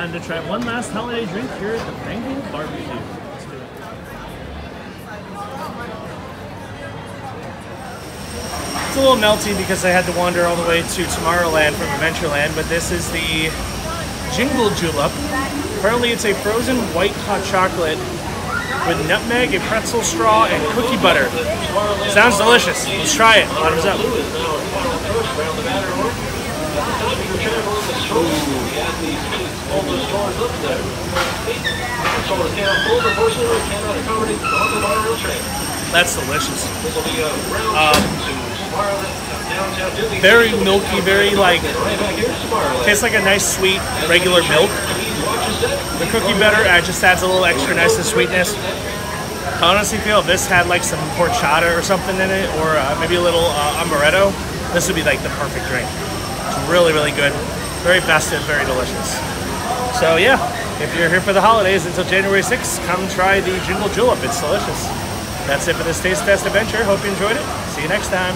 Time to try one last holiday drink here at the Bengal Barbecue. It's a little melty because I had to wander all the way to Tomorrowland from Adventureland, but this is the Jingle Julep. Apparently, it's a frozen white hot chocolate with nutmeg, a pretzel straw, and cookie butter. Sounds delicious. Let's try it. Bottoms up. That's delicious. Um, very milky, very like tastes like a nice sweet regular milk. The cookie butter uh, just adds a little extra nice and sweetness. I honestly feel if this had like some horchata or something in it, or uh, maybe a little uh, amaretto, this would be like the perfect drink. It's really, really good, very festive, very delicious. So yeah, if you're here for the holidays until January 6th, come try the Jingle Julep. It's delicious. That's it for this Taste Test adventure. Hope you enjoyed it. See you next time.